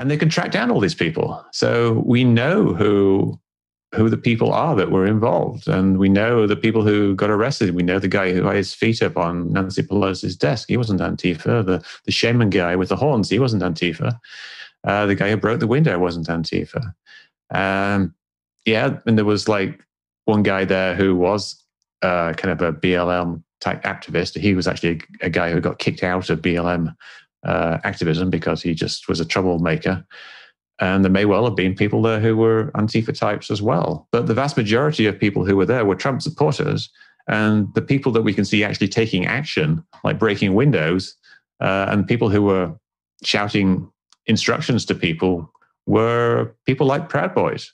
and they can track down all these people. So we know who who the people are that were involved, and we know the people who got arrested. We know the guy who had his feet up on Nancy Pelosi's desk. He wasn't Antifa. The the shaman guy with the horns. He wasn't Antifa. Uh, the guy who broke the window wasn't Antifa. Um, yeah, and there was like one guy there who was uh, kind of a BLM type activist. He was actually a, a guy who got kicked out of BLM uh, activism because he just was a troublemaker. And there may well have been people there who were Antifa types as well. But the vast majority of people who were there were Trump supporters. And the people that we can see actually taking action, like breaking windows, uh, and people who were shouting instructions to people were people like Proud Boys.